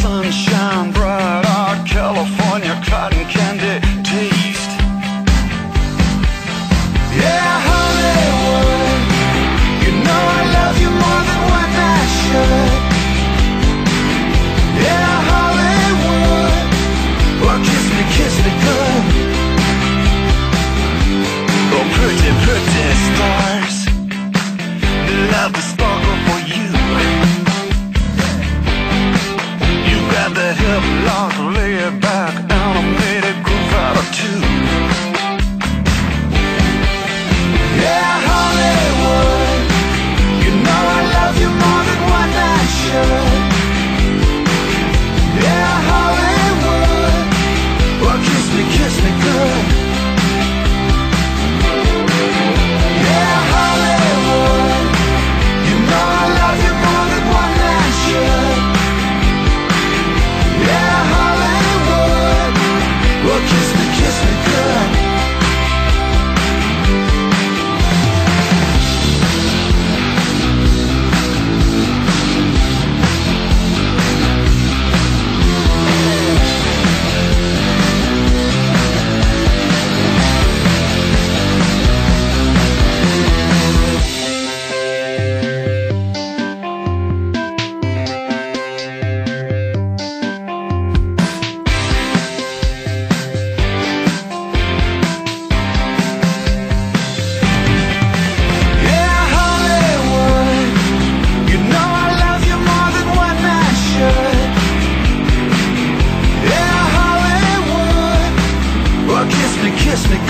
sunshine. kiss me